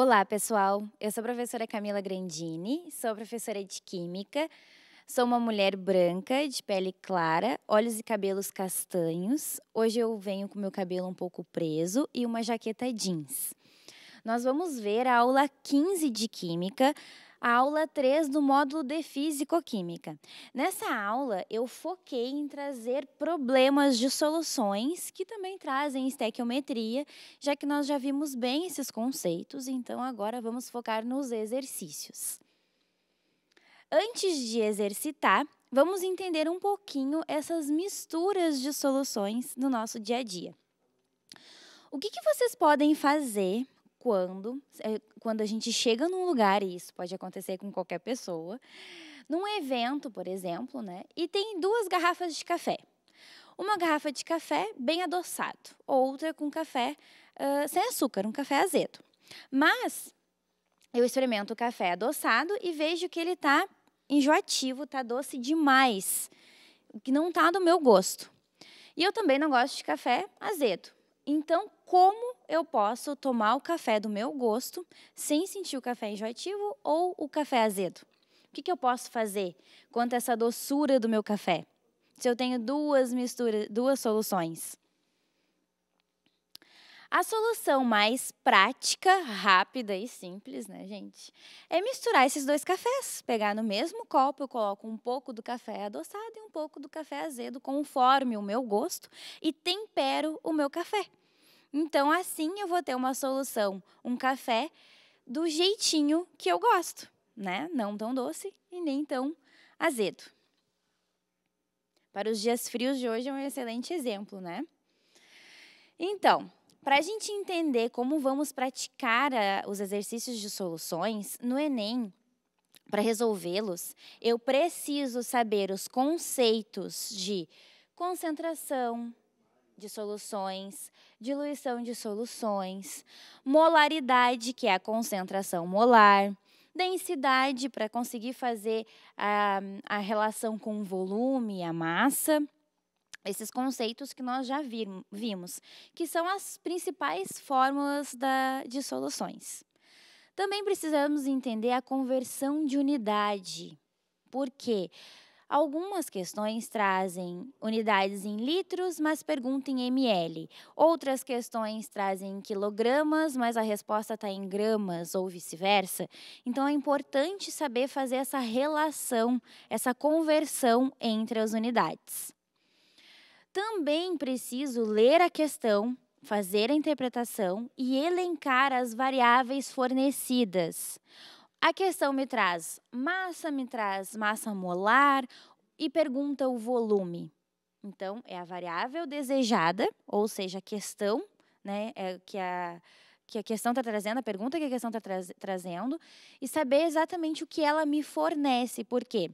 Olá, pessoal. Eu sou a professora Camila Grandini, sou professora de Química. Sou uma mulher branca, de pele clara, olhos e cabelos castanhos. Hoje eu venho com meu cabelo um pouco preso e uma jaqueta jeans. Nós vamos ver a aula 15 de Química, a aula 3 do módulo de Físico-Química. Nessa aula, eu foquei em trazer problemas de soluções que também trazem estequiometria, já que nós já vimos bem esses conceitos, então agora vamos focar nos exercícios. Antes de exercitar, vamos entender um pouquinho essas misturas de soluções no nosso dia a dia. O que, que vocês podem fazer quando, é, quando a gente chega num lugar, e isso pode acontecer com qualquer pessoa, num evento, por exemplo, né, e tem duas garrafas de café. Uma garrafa de café bem adoçado, outra com café uh, sem açúcar, um café azedo. Mas eu experimento o café adoçado e vejo que ele está enjoativo, está doce demais, que não está do meu gosto. E eu também não gosto de café azedo. Então, como eu posso tomar o café do meu gosto sem sentir o café enjoativo ou o café azedo? O que, que eu posso fazer quanto a essa doçura do meu café? Se eu tenho duas misturas, duas soluções. A solução mais prática, rápida e simples, né, gente? É misturar esses dois cafés. Pegar no mesmo copo, eu coloco um pouco do café adoçado e um pouco do café azedo, conforme o meu gosto, e tempero o meu café. Então, assim eu vou ter uma solução, um café do jeitinho que eu gosto, né? Não tão doce e nem tão azedo. Para os dias frios de hoje é um excelente exemplo, né? Então, para a gente entender como vamos praticar a, os exercícios de soluções, no Enem, para resolvê-los, eu preciso saber os conceitos de concentração, de soluções, diluição de soluções, molaridade, que é a concentração molar, densidade, para conseguir fazer a, a relação com o volume, a massa. Esses conceitos que nós já vimos, que são as principais fórmulas da, de soluções. Também precisamos entender a conversão de unidade. Por quê? Porque Algumas questões trazem unidades em litros, mas perguntam em ml. Outras questões trazem em quilogramas, mas a resposta está em gramas ou vice-versa. Então é importante saber fazer essa relação, essa conversão entre as unidades. Também preciso ler a questão, fazer a interpretação e elencar as variáveis fornecidas. A questão me traz massa, me traz massa molar e pergunta o volume. Então, é a variável desejada, ou seja, a questão, né, é que a que a questão está trazendo, a pergunta que a questão está tra trazendo, e saber exatamente o que ela me fornece. Por quê?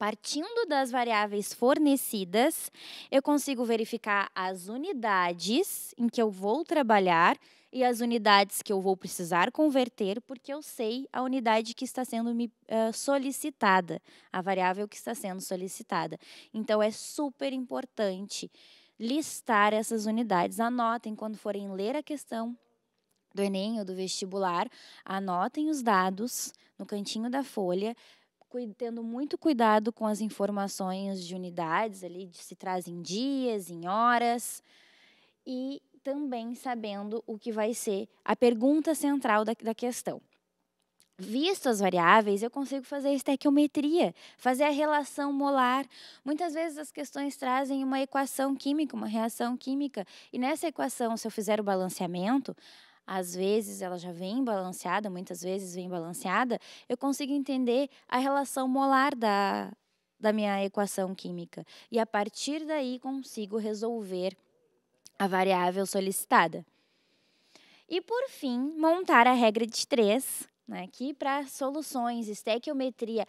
Partindo das variáveis fornecidas, eu consigo verificar as unidades em que eu vou trabalhar e as unidades que eu vou precisar converter, porque eu sei a unidade que está sendo me, uh, solicitada, a variável que está sendo solicitada. Então, é super importante listar essas unidades. Anotem quando forem ler a questão do Enem ou do vestibular, anotem os dados no cantinho da folha, tendo muito cuidado com as informações de unidades ali, de se trazem dias, em horas, e também sabendo o que vai ser a pergunta central da, da questão. Visto as variáveis, eu consigo fazer a estequiometria, fazer a relação molar. Muitas vezes as questões trazem uma equação química, uma reação química, e nessa equação, se eu fizer o balanceamento, às vezes ela já vem balanceada, muitas vezes vem balanceada, eu consigo entender a relação molar da, da minha equação química. E a partir daí consigo resolver a variável solicitada. E, por fim, montar a regra de três, né, que para soluções, estequiometria,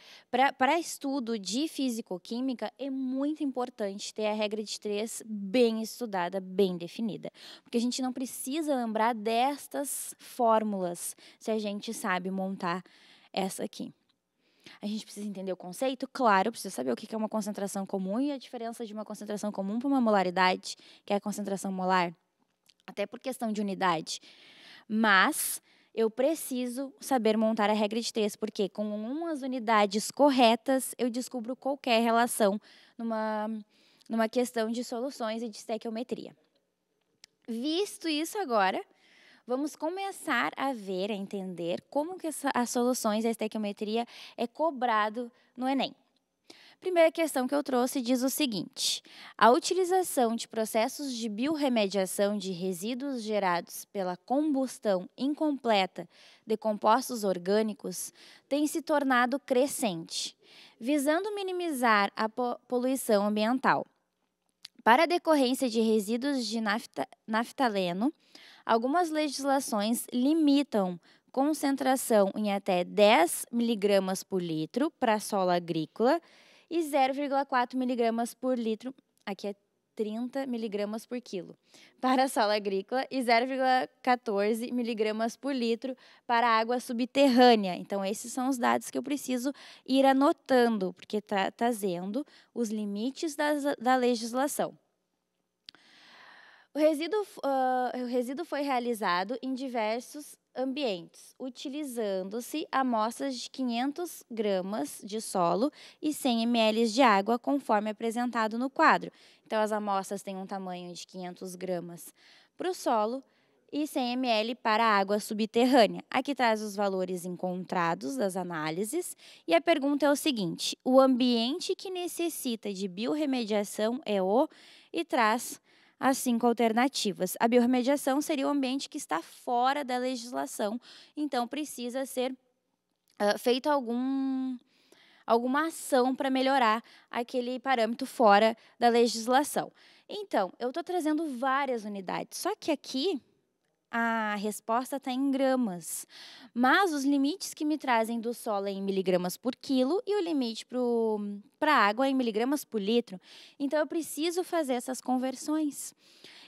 para estudo de físico-química, é muito importante ter a regra de três bem estudada, bem definida. Porque a gente não precisa lembrar destas fórmulas se a gente sabe montar essa aqui. A gente precisa entender o conceito? Claro, precisa saber o que é uma concentração comum e a diferença de uma concentração comum para uma molaridade, que é a concentração molar, até por questão de unidade. Mas eu preciso saber montar a regra de três, porque com umas unidades corretas eu descubro qualquer relação numa, numa questão de soluções e de estequiometria. Visto isso agora, vamos começar a ver, a entender como que as soluções da estequiometria é cobrado no Enem. Primeira questão que eu trouxe diz o seguinte: a utilização de processos de biorremediação de resíduos gerados pela combustão incompleta de compostos orgânicos tem se tornado crescente, visando minimizar a poluição ambiental. Para a decorrência de resíduos de nafta, naftaleno, algumas legislações limitam concentração em até 10 mg por litro para solo agrícola e 0,4 miligramas por litro, aqui é 30 miligramas por quilo, para a sala agrícola e 0,14 miligramas por litro para a água subterrânea. Então, esses são os dados que eu preciso ir anotando, porque está trazendo os limites da legislação. O resíduo, uh, o resíduo foi realizado em diversos ambientes, utilizando-se amostras de 500 gramas de solo e 100 ml de água, conforme apresentado no quadro. Então, as amostras têm um tamanho de 500 gramas para o solo e 100 ml para a água subterrânea. Aqui traz os valores encontrados das análises e a pergunta é o seguinte: o ambiente que necessita de biorremediação é o e traz as cinco alternativas. A biorremediação seria o ambiente que está fora da legislação, então precisa ser uh, feito algum alguma ação para melhorar aquele parâmetro fora da legislação. Então, eu estou trazendo várias unidades, só que aqui a resposta está em gramas. Mas os limites que me trazem do solo é em miligramas por quilo e o limite para a água é em miligramas por litro. Então, eu preciso fazer essas conversões.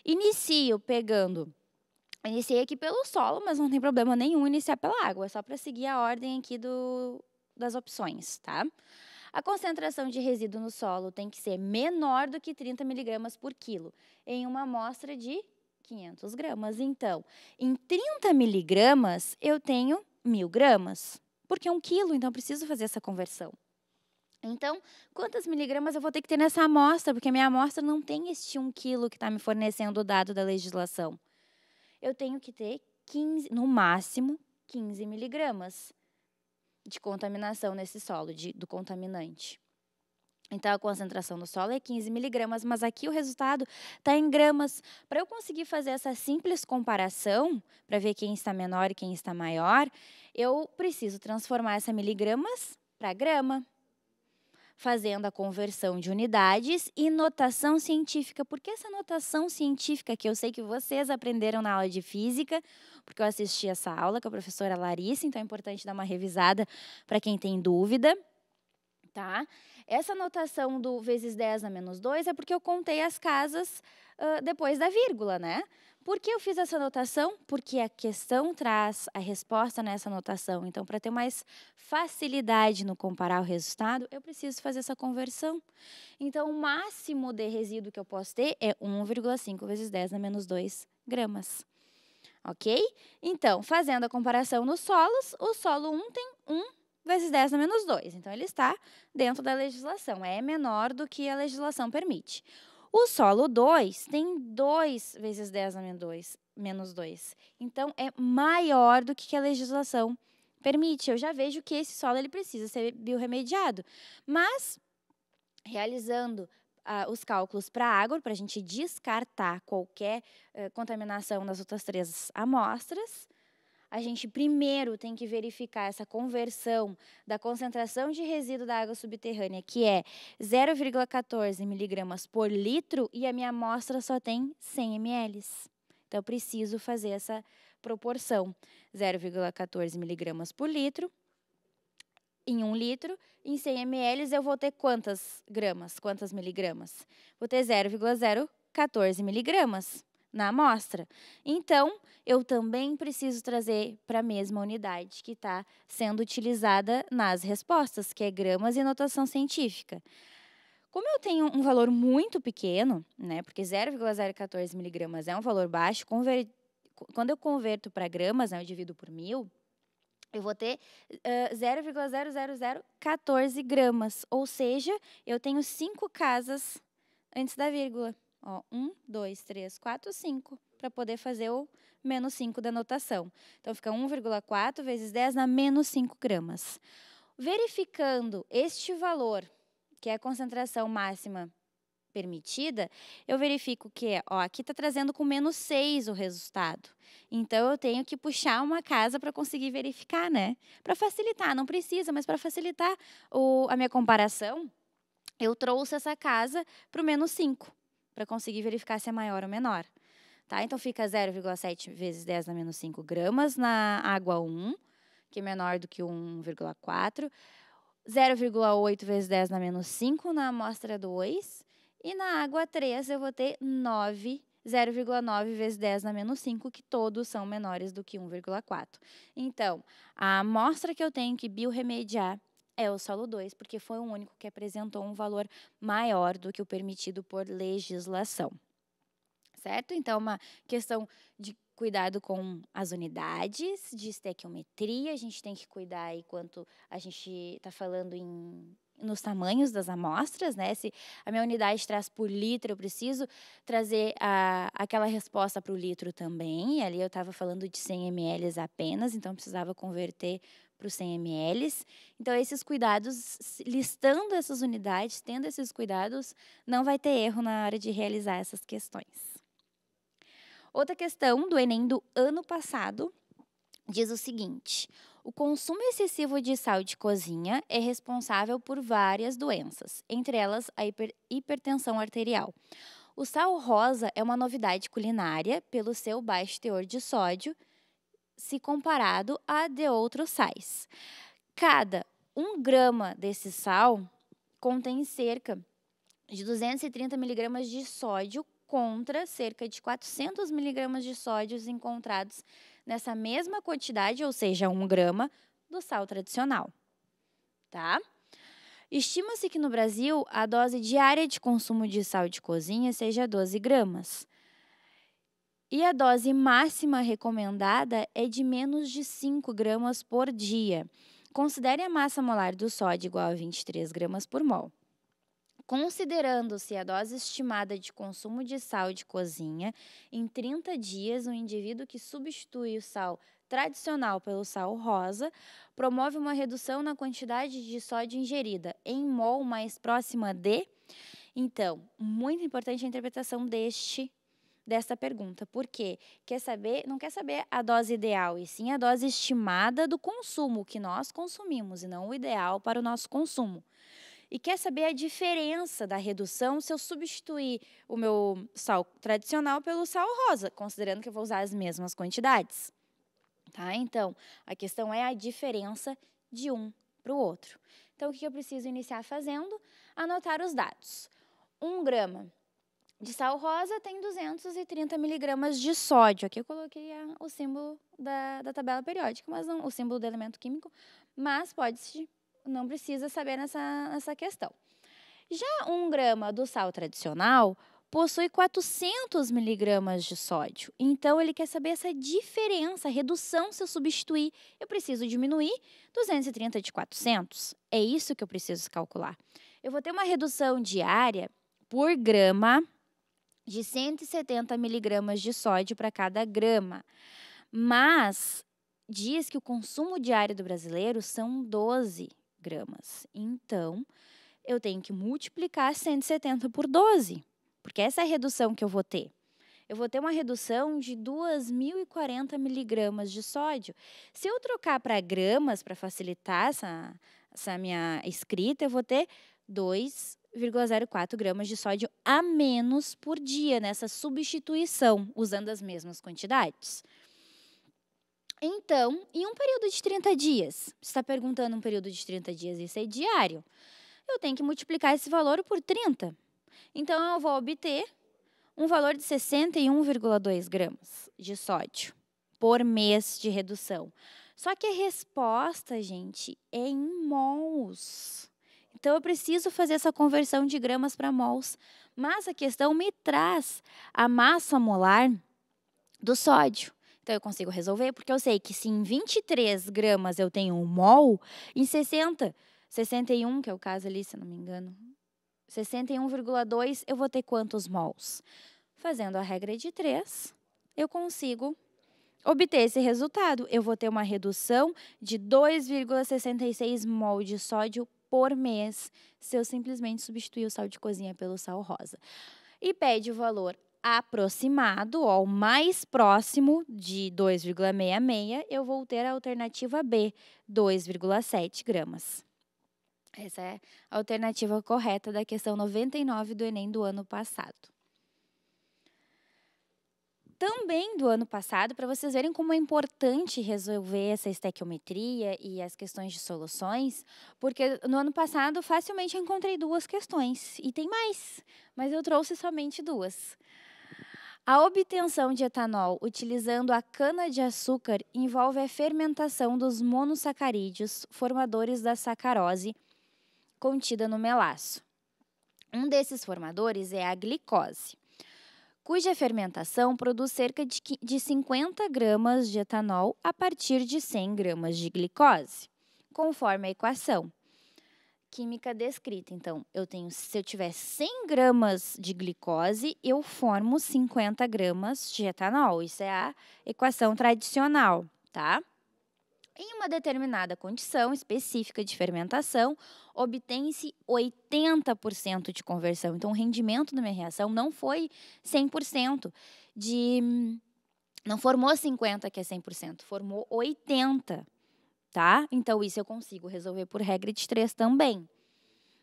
Inicio pegando. Iniciei aqui pelo solo, mas não tem problema nenhum iniciar pela água. É só para seguir a ordem aqui do, das opções, tá? A concentração de resíduo no solo tem que ser menor do que 30 miligramas por quilo, em uma amostra de 500 gramas. Então, em 30 miligramas, eu tenho mil gramas, porque é um quilo, então preciso fazer essa conversão. Então, quantas miligramas eu vou ter que ter nessa amostra? Porque a minha amostra não tem este 1 quilo que está me fornecendo o dado da legislação. Eu tenho que ter 15, no máximo, 15 miligramas de contaminação nesse solo, de, do contaminante. Então, a concentração no solo é 15 miligramas, mas aqui o resultado está em gramas. Para eu conseguir fazer essa simples comparação, para ver quem está menor e quem está maior, eu preciso transformar essa miligramas para grama, fazendo a conversão de unidades e notação científica. Por que essa notação científica que eu sei que vocês aprenderam na aula de física, porque eu assisti essa aula com a professora Larissa, então é importante dar uma revisada para quem tem dúvida, tá? Essa notação do vezes 10 a menos 2 é porque eu contei as casas uh, depois da vírgula, né? Por que eu fiz essa notação? Porque a questão traz a resposta nessa notação. Então, para ter mais facilidade no comparar o resultado, eu preciso fazer essa conversão. Então, o máximo de resíduo que eu posso ter é 1,5 vezes 10 a menos 2 gramas. Ok? Então, fazendo a comparação nos solos, o solo 1 tem 1 vezes 10 a menos 2. Então, ele está dentro da legislação, é menor do que a legislação permite. O solo 2 tem 2 vezes 10 a menos 2, menos 2. Então, é maior do que a legislação permite. Eu já vejo que esse solo ele precisa ser biorremediado. Mas, realizando uh, os cálculos para água, para a gente descartar qualquer uh, contaminação das outras três amostras, a gente primeiro tem que verificar essa conversão da concentração de resíduo da água subterrânea, que é 0,14 miligramas por litro, e a minha amostra só tem 100 ml. Então, eu preciso fazer essa proporção. 0,14 miligramas por litro em 1 litro. Em 100 ml, eu vou ter quantas gramas, quantas miligramas? Vou ter 0,014 miligramas na amostra. Então, eu também preciso trazer para a mesma unidade que está sendo utilizada nas respostas, que é gramas e notação científica. Como eu tenho um valor muito pequeno, né, porque 0,014 miligramas é um valor baixo, quando eu converto para gramas, né, eu divido por mil, eu vou ter uh, 0,00014 gramas. Ou seja, eu tenho cinco casas antes da vírgula. Ó, 1, 2, 3, 4, 5, para poder fazer o menos 5 da notação. Então, fica 1,4 vezes 10 na menos 5 gramas. Verificando este valor, que é a concentração máxima permitida, eu verifico que, ó, aqui está trazendo com menos 6 o resultado. Então, eu tenho que puxar uma casa para conseguir verificar, né? Para facilitar, não precisa, mas para facilitar o, a minha comparação, eu trouxe essa casa para o menos 5, para conseguir verificar se é maior ou menor. Tá? Então, fica 0,7 vezes 10 na menos 5 gramas na água 1, que é menor do que 1,4. 0,8 vezes 10 na menos 5 na amostra 2. E na água 3 eu vou ter 9, 0,9 vezes 10 na menos 5, que todos são menores do que 1,4. Então, a amostra que eu tenho que biorremediar é o solo 2, porque foi o único que apresentou um valor maior do que o permitido por legislação. Certo? Então, uma questão de cuidado com as unidades de estequiometria, a gente tem que cuidar aí quanto a gente está falando em nos tamanhos das amostras, né? Se a minha unidade traz por litro, eu preciso trazer a, aquela resposta para o litro também. E ali eu estava falando de 100 ml apenas, então precisava converter para os 100 ml. Então, esses cuidados, listando essas unidades, tendo esses cuidados, não vai ter erro na hora de realizar essas questões. Outra questão do Enem do ano passado diz o seguinte: o consumo excessivo de sal de cozinha é responsável por várias doenças, entre elas a hiper hipertensão arterial. O sal rosa é uma novidade culinária pelo seu baixo teor de sódio, se comparado a de outros sais. Cada 1 grama desse sal contém cerca de 230 miligramas de sódio contra cerca de 400 miligramas de sódio encontrados nessa mesma quantidade, ou seja, 1 grama, do sal tradicional. Tá? Estima-se que no Brasil a dose diária de consumo de sal de cozinha seja 12 gramas. E a dose máxima recomendada é de menos de 5 gramas por dia. Considere a massa molar do sódio igual a 23 gramas por mol. Considerando-se a dose estimada de consumo de sal de cozinha, em 30 dias, um indivíduo que substitui o sal tradicional pelo sal rosa promove uma redução na quantidade de sódio ingerida em mol mais próxima de. Então, muito importante a interpretação deste dessa pergunta. Por quê? Quer saber, não quer saber a dose ideal, e sim a dose estimada do consumo que nós consumimos, e não o ideal para o nosso consumo e quer saber a diferença da redução se eu substituir o meu sal tradicional pelo sal rosa, considerando que eu vou usar as mesmas quantidades. Tá? Então, a questão é a diferença de um para o outro. Então, o que eu preciso iniciar fazendo? Anotar os dados. 1 um grama de sal rosa tem 230 miligramas de sódio. Aqui eu coloquei o símbolo da, da tabela periódica, mas não o símbolo do elemento químico, mas pode-se não precisa saber nessa, nessa questão. Já um grama do sal tradicional possui 400 miligramas de sódio. Então, ele quer saber essa diferença, redução se eu substituir. Eu preciso diminuir 230 de 400. É isso que eu preciso calcular. Eu vou ter uma redução diária por grama de 170 miligramas de sódio para cada grama. Mas diz que o consumo diário do brasileiro são 12 gramas. Então, eu tenho que multiplicar 170 por 12, porque essa é a redução que eu vou ter. Eu vou ter uma redução de 2.040 miligramas de sódio. Se eu trocar para gramas, para facilitar essa, essa minha escrita, eu vou ter 2,04 gramas de sódio a menos por dia nessa substituição, usando as mesmas quantidades. Então, em um período de 30 dias, você está perguntando um período de 30 dias, isso é diário, eu tenho que multiplicar esse valor por 30. Então, eu vou obter um valor de 61,2 gramas de sódio por mês de redução. Só que a resposta, gente, é em mols. Então, eu preciso fazer essa conversão de gramas para mols. Mas a questão me traz a massa molar do sódio. Então, eu consigo resolver, porque eu sei que se em 23 gramas eu tenho um mol, em 60, 61, que é o caso ali, se não me engano, 61,2 eu vou ter quantos mols? Fazendo a regra de 3, eu consigo obter esse resultado. Eu vou ter uma redução de 2,66 mol de sódio por mês, se eu simplesmente substituir o sal de cozinha pelo sal rosa. E pede o valor aproximado, ó, o mais próximo de 2,66, eu vou ter a alternativa B, 2,7 gramas. Essa é a alternativa correta da questão 99 do Enem do ano passado também do ano passado, para vocês verem como é importante resolver essa estequiometria e as questões de soluções, porque no ano passado facilmente encontrei duas questões, e tem mais, mas eu trouxe somente duas. A obtenção de etanol utilizando a cana-de-açúcar envolve a fermentação dos monossacarídeos, formadores da sacarose contida no melaço. Um desses formadores é a glicose cuja fermentação produz cerca de 50 gramas de etanol a partir de 100 gramas de glicose, conforme a equação química descrita. Então, eu tenho, se eu tiver 100 gramas de glicose, eu formo 50 gramas de etanol. Isso é a equação tradicional, tá? Em uma determinada condição específica de fermentação, obtém-se 80% de conversão. Então, o rendimento da minha reação não foi 100% de não formou 50 que é 100%, formou 80, tá? Então isso eu consigo resolver por regra de 3 também.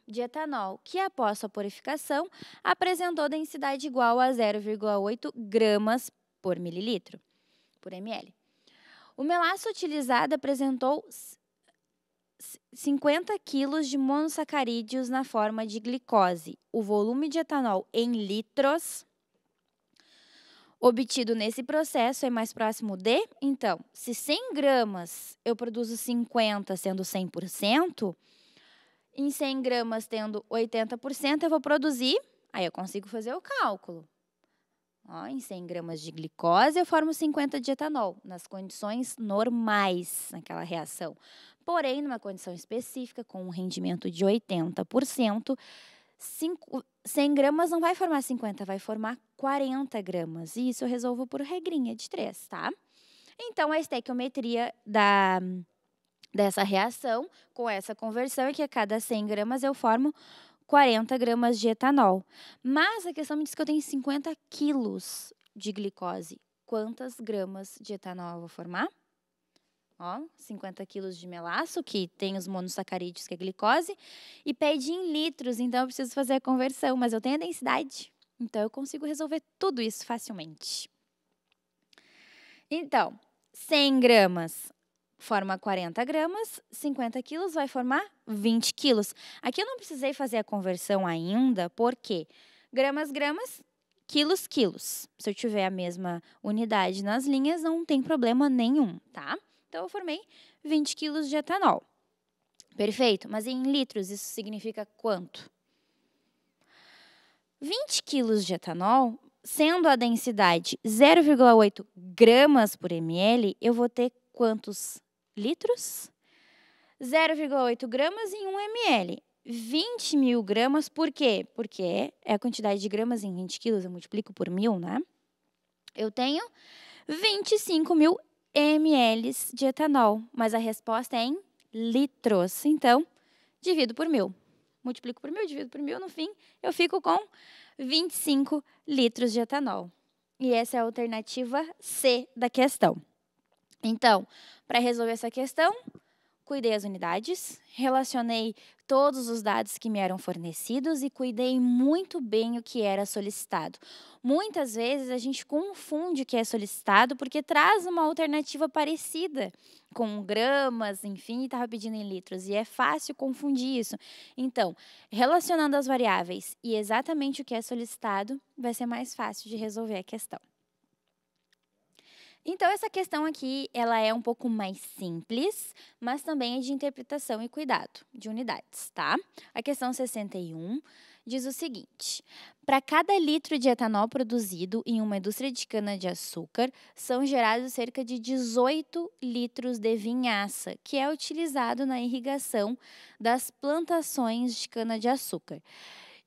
De etanol, que após sua purificação apresentou densidade igual a 0,8 gramas por mililitro, por ml. O melaço utilizado apresentou 50 quilos de monossacarídeos na forma de glicose. O volume de etanol em litros obtido nesse processo é mais próximo de. Então, se 100 gramas eu produzo 50, sendo 100%, em 100 gramas tendo 80%, eu vou produzir. Aí eu consigo fazer o cálculo. Ó, em 100 gramas de glicose, eu formo 50 de etanol, nas condições normais, naquela reação. Porém, numa condição específica, com um rendimento de 80%, 5, 100 gramas não vai formar 50, vai formar 40 gramas. E isso eu resolvo por regrinha de 3, tá? Então, a estequiometria da, dessa reação com essa conversão é que a cada 100 gramas eu formo 40 gramas de etanol. Mas a questão me diz que eu tenho 50 quilos de glicose. Quantas gramas de etanol eu vou formar? Ó, 50 quilos de melaço, que tem os monossacarídeos, que é glicose, e pede em litros, então eu preciso fazer a conversão, mas eu tenho a densidade, então eu consigo resolver tudo isso facilmente. Então, 100 gramas forma 40 gramas, 50 quilos vai formar 20 quilos. Aqui eu não precisei fazer a conversão ainda, porque gramas, gramas, quilos, quilos. Se eu tiver a mesma unidade nas linhas, não tem problema nenhum, tá? Então, eu formei 20 quilos de etanol. Perfeito, mas em litros isso significa quanto? 20 quilos de etanol, sendo a densidade 0,8 gramas por ml, eu vou ter quantos litros? 0,8 gramas em 1 ml. 20 mil gramas, por quê? Porque é a quantidade de gramas em 20 quilos, eu multiplico por mil, né? Eu tenho 25 mil ml de etanol, mas a resposta é em litros. Então, divido por mil. Multiplico por mil, divido por mil, no fim, eu fico com 25 litros de etanol. E essa é a alternativa C da questão. Então, para resolver essa questão, cuidei as unidades, relacionei todos os dados que me eram fornecidos e cuidei muito bem o que era solicitado. Muitas vezes a gente confunde o que é solicitado porque traz uma alternativa parecida, com gramas, enfim, estava pedindo em litros, e é fácil confundir isso. Então, relacionando as variáveis e exatamente o que é solicitado, vai ser mais fácil de resolver a questão. Então, essa questão aqui, ela é um pouco mais simples, mas também é de interpretação e cuidado de unidades, tá? A questão 61 diz o seguinte: para cada litro de etanol produzido em uma indústria de cana-de-açúcar, são gerados cerca de 18 litros de vinhaça, que é utilizado na irrigação das plantações de cana-de-açúcar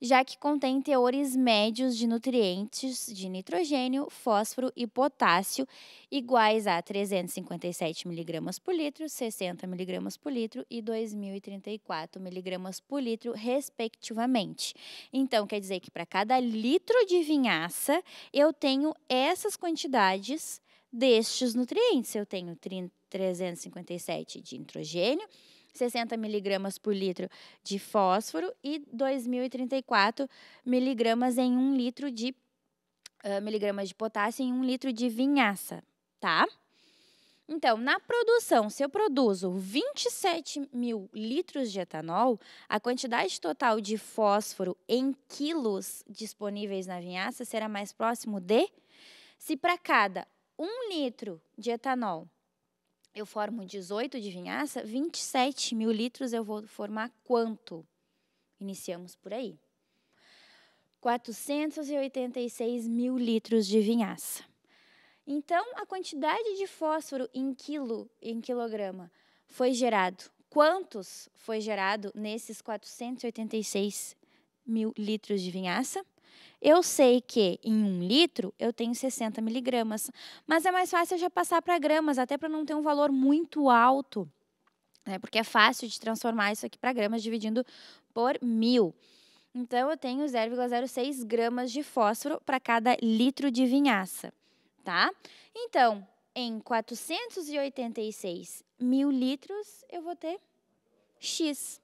já que contém teores médios de nutrientes de nitrogênio, fósforo e potássio iguais a 357 mg por litro, 60 mg por litro e 2.034 mg por litro, respectivamente. Então, quer dizer que para cada litro de vinhaça, eu tenho essas quantidades destes nutrientes. Eu tenho 357 de nitrogênio, 60 miligramas por litro de fósforo e 2.034 miligramas em um litro de uh, miligramas de potássio em um litro de vinhaça, tá? Então, na produção, se eu produzo 27 mil litros de etanol, a quantidade total de fósforo em quilos disponíveis na vinhaça será mais próximo de, se para cada um litro de etanol eu formo 18 de vinhaça, 27 mil litros eu vou formar quanto? Iniciamos por aí. 486 mil litros de vinhaça. Então, a quantidade de fósforo em quilo, em quilograma, foi gerado. Quantos foi gerado nesses 486 mil litros de vinhaça? Eu sei que em um litro eu tenho 60 miligramas, mas é mais fácil já passar para gramas, até para não ter um valor muito alto, né? porque é fácil de transformar isso aqui para gramas dividindo por mil. Então, eu tenho 0,06 gramas de fósforo para cada litro de vinhaça, tá? Então, em 486 mil litros, eu vou ter X.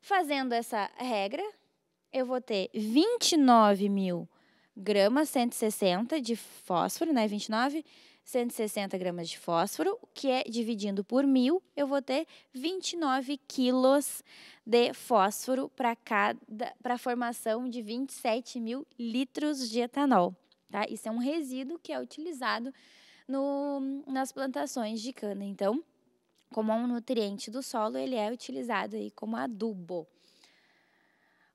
Fazendo essa regra, eu vou ter 29 mil gramas 160 de fósforo, né? 29, 160 gramas de fósforo, que é dividindo por mil, eu vou ter 29 quilos de fósforo para cada para a formação de 27 mil litros de etanol. Tá? Isso é um resíduo que é utilizado no, nas plantações de cana. Então, como um nutriente do solo, ele é utilizado aí como adubo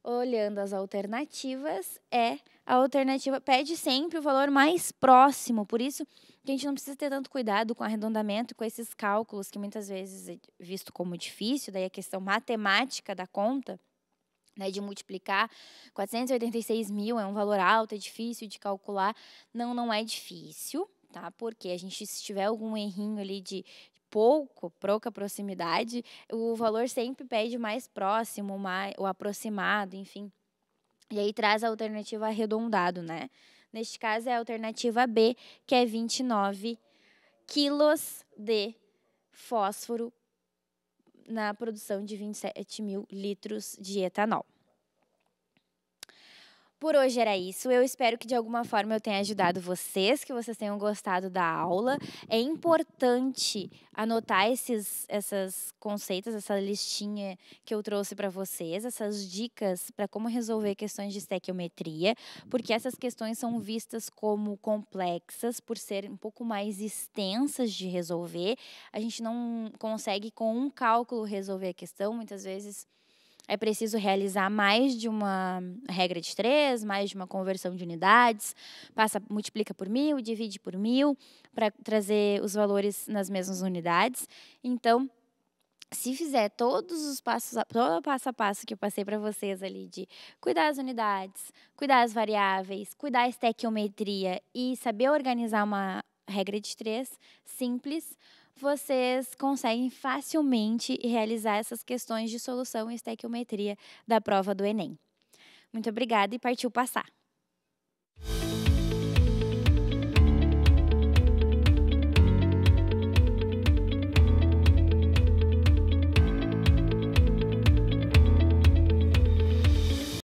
olhando as alternativas, é a alternativa pede sempre o valor mais próximo, por isso que a gente não precisa ter tanto cuidado com arredondamento, com esses cálculos que muitas vezes é visto como difícil, daí a questão matemática da conta, né, de multiplicar 486 mil é um valor alto, é difícil de calcular. Não, não é difícil, tá? Porque a gente, se tiver algum errinho ali de, pouco, pouca proximidade, o valor sempre pede mais próximo, mais, o aproximado, enfim. E aí traz a alternativa arredondado, né? Neste caso é a alternativa B, que é 29 quilos de fósforo na produção de 27 mil litros de etanol. Por hoje era isso. Eu espero que de alguma forma eu tenha ajudado vocês, que vocês tenham gostado da aula. É importante anotar esses essas conceitos, essa listinha que eu trouxe para vocês, essas dicas para como resolver questões de estequiometria, porque essas questões são vistas como complexas por serem um pouco mais extensas de resolver. A gente não consegue com um cálculo resolver a questão, muitas vezes é preciso realizar mais de uma regra de três, mais de uma conversão de unidades, passa, multiplica por mil, divide por mil, para trazer os valores nas mesmas unidades. Então, se fizer todos os passos, todo o passo a passo que eu passei para vocês ali de cuidar das unidades, cuidar das variáveis, cuidar da estequiometria e saber organizar uma regra de três simples, vocês conseguem facilmente realizar essas questões de solução em estequiometria da prova do Enem. Muito obrigada e partiu passar!